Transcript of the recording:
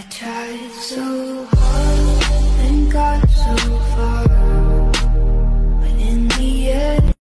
I tried so